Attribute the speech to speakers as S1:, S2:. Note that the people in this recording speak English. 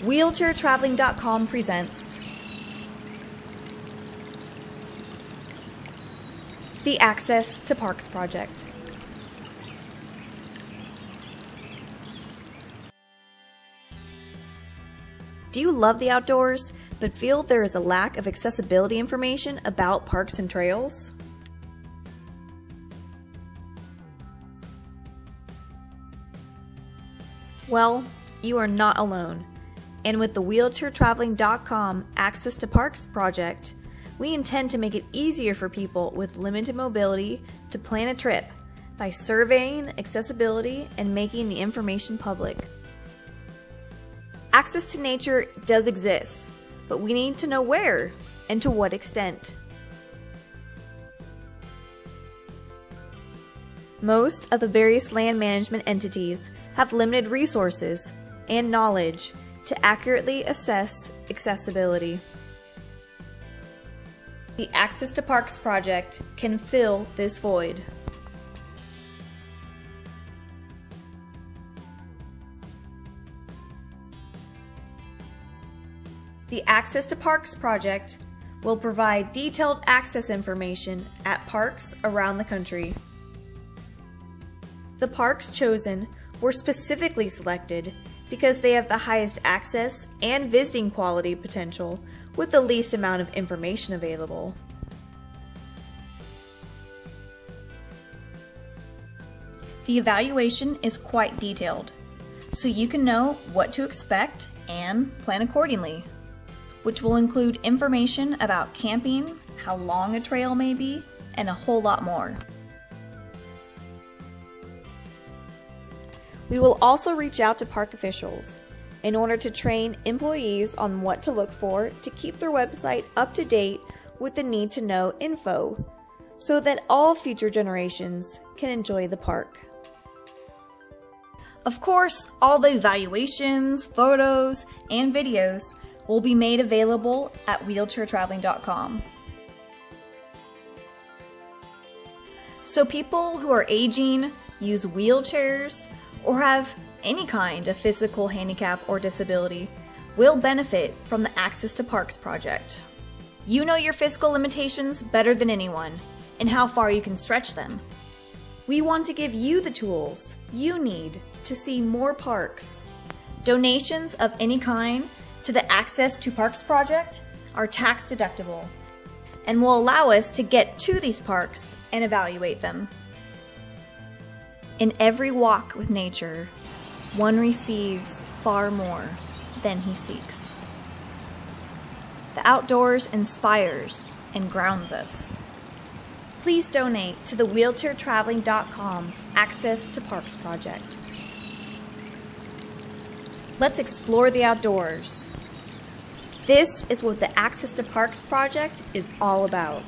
S1: WheelchairTraveling.com presents the Access to Parks Project. Do you love the outdoors, but feel there is a lack of accessibility information about parks and trails? Well, you are not alone. And with the wheelchairtraveling.com Access to Parks project, we intend to make it easier for people with limited mobility to plan a trip by surveying accessibility and making the information public. Access to nature does exist, but we need to know where and to what extent. Most of the various land management entities have limited resources and knowledge to accurately assess accessibility. The Access to Parks project can fill this void. The Access to Parks project will provide detailed access information at parks around the country. The parks chosen were specifically selected because they have the highest access and visiting quality potential with the least amount of information available. The evaluation is quite detailed, so you can know what to expect and plan accordingly, which will include information about camping, how long a trail may be, and a whole lot more. We will also reach out to park officials in order to train employees on what to look for to keep their website up to date with the need to know info so that all future generations can enjoy the park. Of course, all the evaluations, photos, and videos will be made available at wheelchairtraveling.com. So people who are aging, use wheelchairs, or have any kind of physical handicap or disability will benefit from the Access to Parks project. You know your physical limitations better than anyone and how far you can stretch them. We want to give you the tools you need to see more parks. Donations of any kind to the Access to Parks project are tax deductible and will allow us to get to these parks and evaluate them. In every walk with nature, one receives far more than he seeks. The outdoors inspires and grounds us. Please donate to the wheelchairtraveling.com Access to Parks project. Let's explore the outdoors. This is what the Access to Parks project is all about.